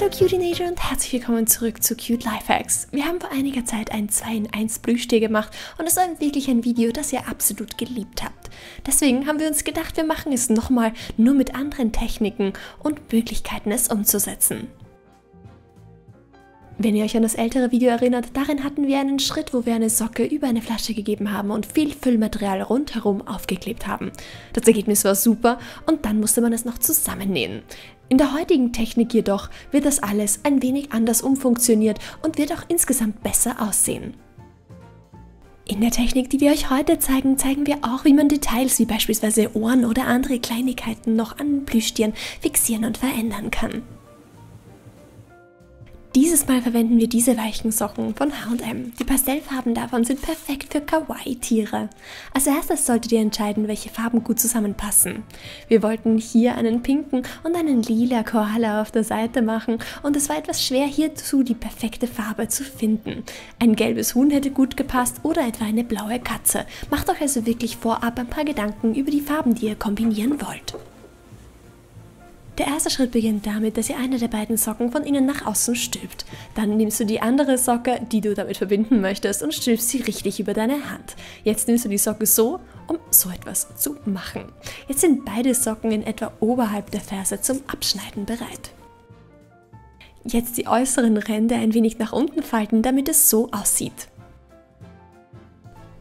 Hallo Cutinager und herzlich willkommen zurück zu Cute Lifehacks. Wir haben vor einiger Zeit ein 2 in 1 Plüschtier gemacht und es war wirklich ein Video, das ihr absolut geliebt habt. Deswegen haben wir uns gedacht, wir machen es nochmal nur mit anderen Techniken und Möglichkeiten es umzusetzen. Wenn ihr euch an das ältere Video erinnert, darin hatten wir einen Schritt, wo wir eine Socke über eine Flasche gegeben haben und viel Füllmaterial rundherum aufgeklebt haben. Das Ergebnis war super und dann musste man es noch zusammennähen. In der heutigen Technik jedoch wird das alles ein wenig anders umfunktioniert und wird auch insgesamt besser aussehen. In der Technik, die wir euch heute zeigen, zeigen wir auch, wie man Details wie beispielsweise Ohren oder andere Kleinigkeiten noch an Plüschtieren fixieren und verändern kann. Dieses Mal verwenden wir diese weichen Socken von H&M. Die Pastellfarben davon sind perfekt für Kawaii-Tiere. Als erstes solltet ihr entscheiden, welche Farben gut zusammenpassen. Wir wollten hier einen pinken und einen lila Koala auf der Seite machen und es war etwas schwer hierzu die perfekte Farbe zu finden. Ein gelbes Huhn hätte gut gepasst oder etwa eine blaue Katze. Macht euch also wirklich vorab ein paar Gedanken über die Farben, die ihr kombinieren wollt. Der erste Schritt beginnt damit, dass ihr eine der beiden Socken von innen nach außen stülpt. Dann nimmst du die andere Socke, die du damit verbinden möchtest, und stülpst sie richtig über deine Hand. Jetzt nimmst du die Socke so, um so etwas zu machen. Jetzt sind beide Socken in etwa oberhalb der Ferse zum Abschneiden bereit. Jetzt die äußeren Ränder ein wenig nach unten falten, damit es so aussieht.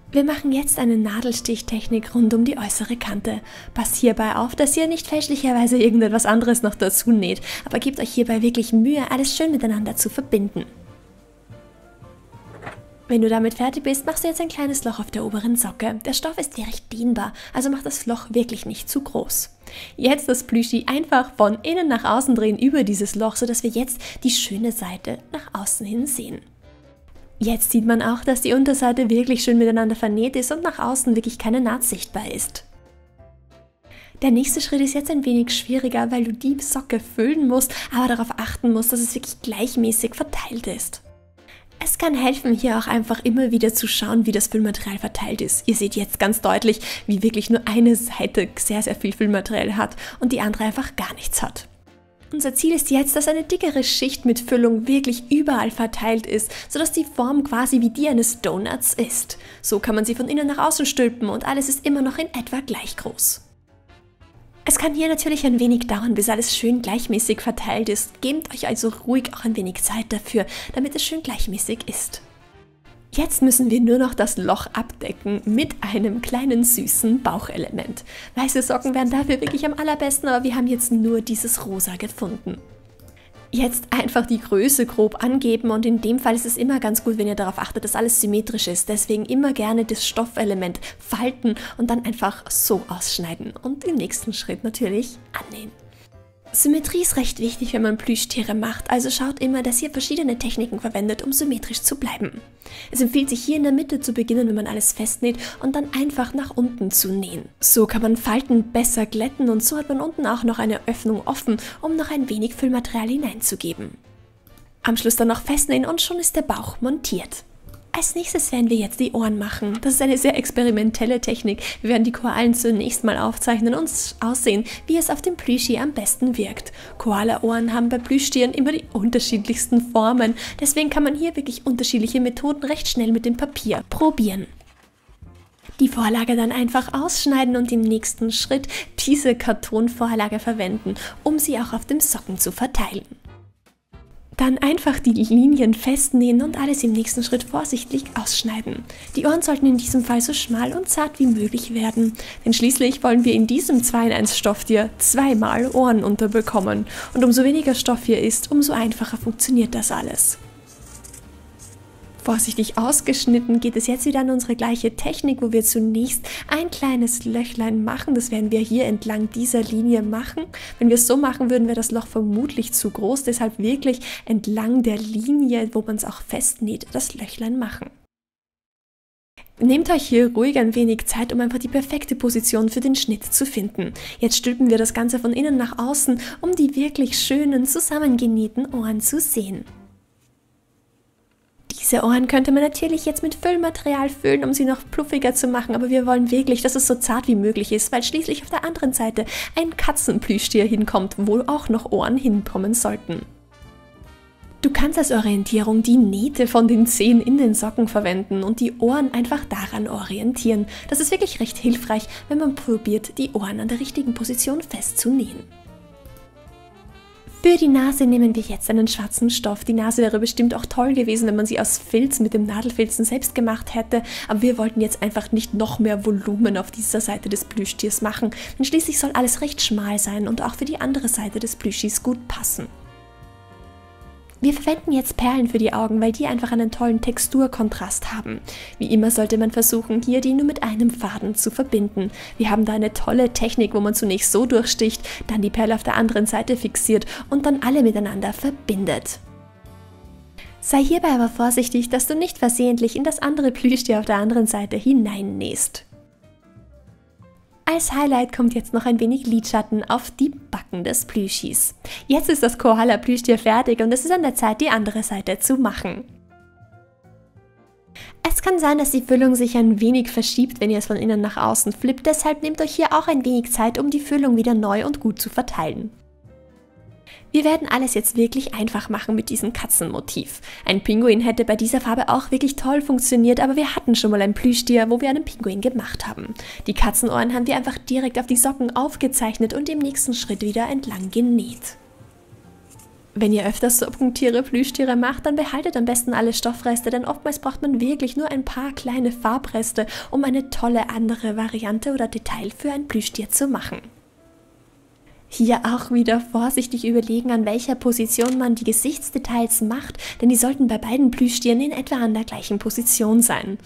Wir machen jetzt eine Nadelstichtechnik rund um die äußere Kante. Passt hierbei auf, dass ihr nicht fälschlicherweise irgendetwas anderes noch dazu näht, aber gebt euch hierbei wirklich Mühe, alles schön miteinander zu verbinden. Wenn du damit fertig bist, machst du jetzt ein kleines Loch auf der oberen Socke. Der Stoff ist recht dehnbar, also mach das Loch wirklich nicht zu groß. Jetzt das Plüschi einfach von innen nach außen drehen über dieses Loch, sodass wir jetzt die schöne Seite nach außen hin sehen. Jetzt sieht man auch, dass die Unterseite wirklich schön miteinander vernäht ist und nach außen wirklich keine Naht sichtbar ist. Der nächste Schritt ist jetzt ein wenig schwieriger, weil du die Socke füllen musst, aber darauf achten musst, dass es wirklich gleichmäßig verteilt ist. Es kann helfen, hier auch einfach immer wieder zu schauen, wie das Füllmaterial verteilt ist. Ihr seht jetzt ganz deutlich, wie wirklich nur eine Seite sehr, sehr viel Füllmaterial hat und die andere einfach gar nichts hat. Unser Ziel ist jetzt, dass eine dickere Schicht mit Füllung wirklich überall verteilt ist, sodass die Form quasi wie die eines Donuts ist. So kann man sie von innen nach außen stülpen und alles ist immer noch in etwa gleich groß. Es kann hier natürlich ein wenig dauern, bis alles schön gleichmäßig verteilt ist. Gebt euch also ruhig auch ein wenig Zeit dafür, damit es schön gleichmäßig ist. Jetzt müssen wir nur noch das Loch abdecken mit einem kleinen süßen Bauchelement. Weiße Socken wären dafür wirklich am allerbesten, aber wir haben jetzt nur dieses Rosa gefunden. Jetzt einfach die Größe grob angeben und in dem Fall ist es immer ganz gut, wenn ihr darauf achtet, dass alles symmetrisch ist. Deswegen immer gerne das Stoffelement falten und dann einfach so ausschneiden und im nächsten Schritt natürlich annähen. Symmetrie ist recht wichtig, wenn man Plüschtiere macht, also schaut immer, dass ihr verschiedene Techniken verwendet, um symmetrisch zu bleiben. Es empfiehlt sich hier in der Mitte zu beginnen, wenn man alles festnäht und dann einfach nach unten zu nähen. So kann man Falten besser glätten und so hat man unten auch noch eine Öffnung offen, um noch ein wenig Füllmaterial hineinzugeben. Am Schluss dann noch festnähen und schon ist der Bauch montiert. Als nächstes werden wir jetzt die Ohren machen. Das ist eine sehr experimentelle Technik. Wir werden die Koalen zunächst mal aufzeichnen und aussehen, wie es auf dem Plüschi am besten wirkt. Koala-Ohren haben bei Plüschtieren immer die unterschiedlichsten Formen. Deswegen kann man hier wirklich unterschiedliche Methoden recht schnell mit dem Papier probieren die Vorlage dann einfach ausschneiden und im nächsten Schritt diese Kartonvorlage verwenden, um sie auch auf dem Socken zu verteilen. Dann einfach die Linien festnähen und alles im nächsten Schritt vorsichtig ausschneiden. Die Ohren sollten in diesem Fall so schmal und zart wie möglich werden, denn schließlich wollen wir in diesem 2 in 1 Stofftier zweimal Ohren unterbekommen. Und umso weniger Stoff hier ist, umso einfacher funktioniert das alles vorsichtig ausgeschnitten, geht es jetzt wieder an unsere gleiche Technik, wo wir zunächst ein kleines Löchlein machen. Das werden wir hier entlang dieser Linie machen. Wenn wir es so machen, würden wir das Loch vermutlich zu groß. Deshalb wirklich entlang der Linie, wo man es auch festnäht, das Löchlein machen. Nehmt euch hier ruhig ein wenig Zeit, um einfach die perfekte Position für den Schnitt zu finden. Jetzt stülpen wir das Ganze von innen nach außen, um die wirklich schönen zusammengenähten Ohren zu sehen. Diese Ohren könnte man natürlich jetzt mit Füllmaterial füllen, um sie noch pluffiger zu machen, aber wir wollen wirklich, dass es so zart wie möglich ist, weil schließlich auf der anderen Seite ein Katzenplüschtier hinkommt, wo auch noch Ohren hinkommen sollten. Du kannst als Orientierung die Nähte von den Zehen in den Socken verwenden und die Ohren einfach daran orientieren. Das ist wirklich recht hilfreich, wenn man probiert, die Ohren an der richtigen Position festzunähen. Für die Nase nehmen wir jetzt einen schwarzen Stoff. Die Nase wäre bestimmt auch toll gewesen, wenn man sie aus Filz mit dem Nadelfilzen selbst gemacht hätte, aber wir wollten jetzt einfach nicht noch mehr Volumen auf dieser Seite des Plüschtiers machen, denn schließlich soll alles recht schmal sein und auch für die andere Seite des Plüschis gut passen. Wir verwenden jetzt Perlen für die Augen, weil die einfach einen tollen Texturkontrast haben. Wie immer sollte man versuchen, hier die nur mit einem Faden zu verbinden. Wir haben da eine tolle Technik, wo man zunächst so durchsticht, dann die Perle auf der anderen Seite fixiert und dann alle miteinander verbindet. Sei hierbei aber vorsichtig, dass du nicht versehentlich in das andere Plüschtier auf der anderen Seite hineinnähst. Als Highlight kommt jetzt noch ein wenig Lidschatten auf die Backen des Plüschis. Jetzt ist das Koala-Plüschtier fertig und es ist an der Zeit, die andere Seite zu machen. Es kann sein, dass die Füllung sich ein wenig verschiebt, wenn ihr es von innen nach außen flippt, deshalb nehmt euch hier auch ein wenig Zeit, um die Füllung wieder neu und gut zu verteilen. Wir werden alles jetzt wirklich einfach machen mit diesem Katzenmotiv. Ein Pinguin hätte bei dieser Farbe auch wirklich toll funktioniert, aber wir hatten schon mal ein Plüschtier, wo wir einen Pinguin gemacht haben. Die Katzenohren haben wir einfach direkt auf die Socken aufgezeichnet und im nächsten Schritt wieder entlang genäht. Wenn ihr öfters so Punktiere, Plüschtiere macht, dann behaltet am besten alle Stoffreste, denn oftmals braucht man wirklich nur ein paar kleine Farbreste, um eine tolle andere Variante oder Detail für ein Plüschtier zu machen. Hier auch wieder vorsichtig überlegen, an welcher Position man die Gesichtsdetails macht, denn die sollten bei beiden Plüschtieren in etwa an der gleichen Position sein.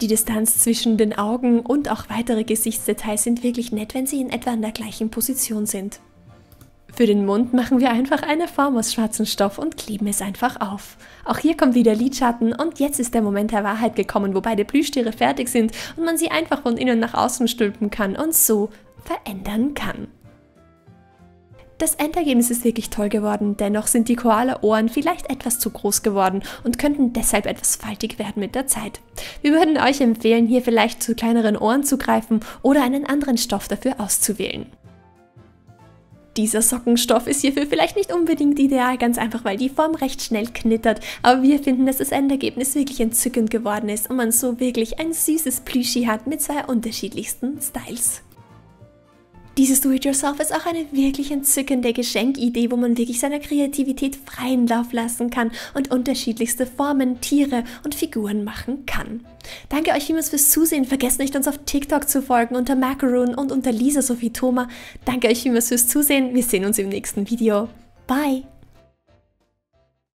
Die Distanz zwischen den Augen und auch weitere Gesichtsdetails sind wirklich nett, wenn sie in etwa an der gleichen Position sind. Für den Mund machen wir einfach eine Form aus schwarzem Stoff und kleben es einfach auf. Auch hier kommt wieder Lidschatten und jetzt ist der Moment der Wahrheit gekommen, wo beide Plüschtiere fertig sind und man sie einfach von innen nach außen stülpen kann und so verändern kann. Das Endergebnis ist wirklich toll geworden, dennoch sind die Koala-Ohren vielleicht etwas zu groß geworden und könnten deshalb etwas faltig werden mit der Zeit. Wir würden euch empfehlen, hier vielleicht zu kleineren Ohren zu greifen oder einen anderen Stoff dafür auszuwählen. Dieser Sockenstoff ist hierfür vielleicht nicht unbedingt ideal, ganz einfach, weil die Form recht schnell knittert, aber wir finden, dass das Endergebnis wirklich entzückend geworden ist und man so wirklich ein süßes Plüschi hat mit zwei unterschiedlichsten Styles. Dieses Do-it-yourself ist auch eine wirklich entzückende Geschenkidee, wo man wirklich seiner Kreativität freien Lauf lassen kann und unterschiedlichste Formen, Tiere und Figuren machen kann. Danke euch vielmals fürs Zusehen. Vergesst nicht, uns auf TikTok zu folgen unter Macaroon und unter Lisa Sophie Thoma. Danke euch vielmals fürs Zusehen. Wir sehen uns im nächsten Video. Bye!